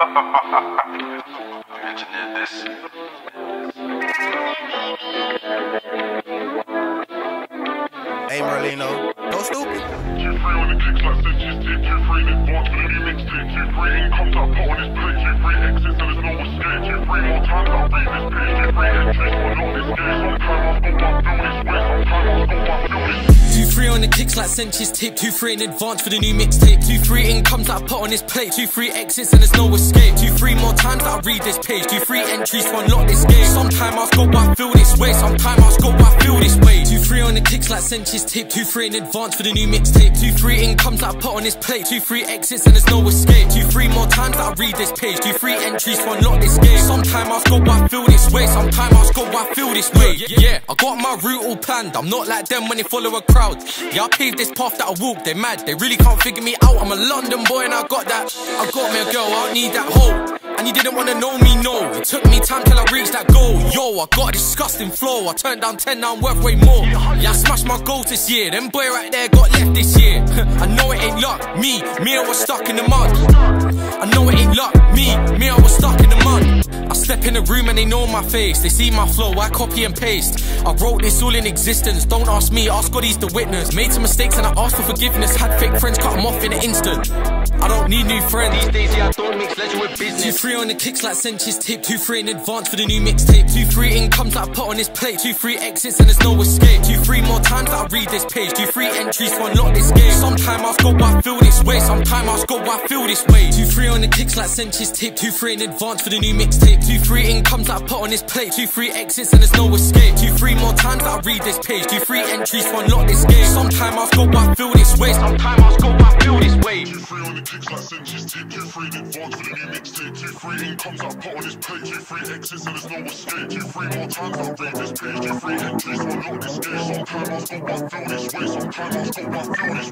engineered this. Hey Merlino, go stupid. Two free on the kicks like. Two free in advance the new mixtape. Two free incomes I put on his plate. Two free exits and there's no escape. Two free more times I'll read this page. Two free entries for not this game. Sometimes I'll go my feel this this. The kicks like Sanchez tip. 2-3 in advance for the new mixtape. 2-3 incomes that I put on his plate. 2-3 exits and there's no escape. 2-3 more times that I read this page. 2-3 entries for unlock this game. Sometimes I go I like Sanchez tip. two three in advance for the new mixtape. Two three incomes that I put on this plate. Two three exits and there's no escape. Two three more times that I read this page. Two three entries for unlock this game. Sometimes I go I feel this way. Sometimes I go I feel this way. Yeah, I got my route all planned. I'm not like them when they follow a crowd. Yeah, I paved this path that I walk. They're mad. They really can't figure me out. I'm a London boy and I got that. I got me a girl. I don't need that hoe. And you didn't wanna know me, no. It took me time till I reached that goal. Yo, I got a disgusting flow. I turned down 10, now I'm worth way more. Yeah, I smashed my goals this year. Them boy right there got left this year. I know it ain't luck. Me, me, I was stuck in the mud. I know it ain't luck. Me, me, I was stuck in the mud. In the room and they know my face. They see my flow, I copy and paste. I wrote this all in existence. Don't ask me, ask God, he's the witness. Made some mistakes and I asked for forgiveness. Had fake friends, cut them off in an instant. I don't need new friends. These days, yeah, I don't mix legend with business. Two free on the kicks like Sanchez tip. Two free in advance for the new mixtape. Two free incomes that I put on this plate. Two free exits and there's no escape. Two free more times that I read this page. Two free entries to unlock this game. Sometimes I go I feel this way. Sometimes I go I feel this way. Two free on the kicks like Sanchez tip. Two free in advance for the new mixtape. Two free incomes that I put on his plate. Two free exits and there's no escape. Two free more times that I read this page. Two free entries to unlock this game. Sometimes I go I feel this way. Sometimes I go I feel this way. Two free on the kicks like Sanchez tip. Two free in advance for the new mixtape. Two free incomes I put on his plate. Two free exits and there's no escape. Two free more times I'll read this page. Two free entries for unlock this game. Sometimes I'll go I feel this way. Sometimes I'll go I feel this